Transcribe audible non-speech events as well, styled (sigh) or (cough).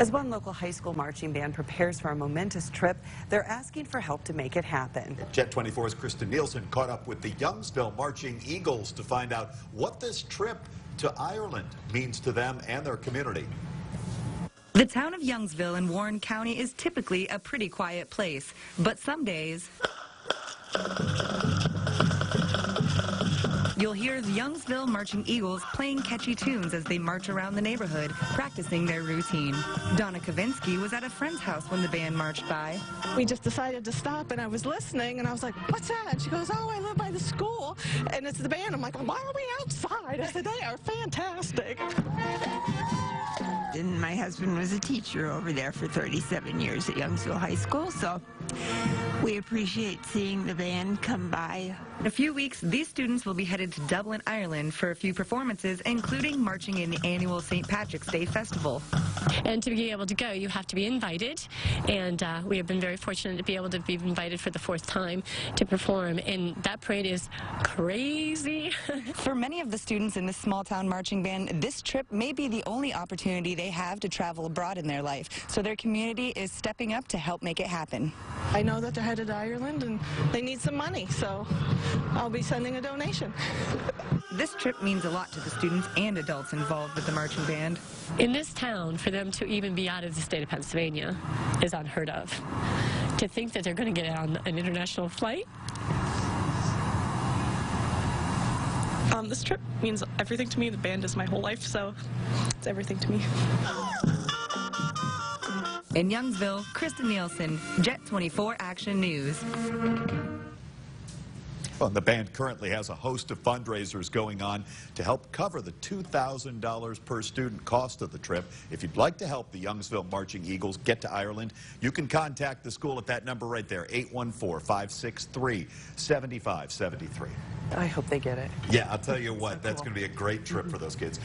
As one local high school marching band prepares for a momentous trip, they're asking for help to make it happen. Jet 24's Kristen Nielsen caught up with the Youngsville Marching Eagles to find out what this trip to Ireland means to them and their community. The town of Youngsville in Warren County is typically a pretty quiet place, but some days you'll hear the Youngsville Marching Eagles playing catchy tunes as they march around the neighborhood, practicing their routine. Donna Kavinsky was at a friend's house when the band marched by. We just decided to stop, and I was listening, and I was like, "What's that?" And she goes, "Oh, I live by the school, and it's the band." I'm like, "Why are we outside?" I said, "They are fantastic." And my husband was a teacher over there for 37 years at Youngsville High School, so we appreciate seeing the band come by. In a few weeks, these students will be headed to Dublin, Ireland for a few performances, including marching in the annual St. Patrick's Day Festival. And to be able to go, you have to be invited. And uh, we have been very fortunate to be able to be invited for the fourth time to perform. And that parade is crazy. (laughs) For many of the students in this small town marching band, this trip may be the only opportunity they have to travel abroad in their life. So their community is stepping up to help make it happen. I know that they're headed to Ireland, and they need some money, so I'll be sending a donation. This trip means a lot to the students and adults involved with the marching band. In this town, for them to even be out of the state of Pennsylvania is unheard of. To think that they're going to get on an international flight Um, this trip means everything to me. The band is my whole life, so it's everything to me. In Youngsville, Kristen Nielsen, Jet 24 Action News. Well, the band currently has a host of fundraisers going on to help cover the $2,000 per student cost of the trip. If you'd like to help the Youngsville Marching Eagles get to Ireland, you can contact the school at that number right there, 814-563-7573. I hope they get it. Yeah, I'll tell you what, that's going to be a great trip for those kids.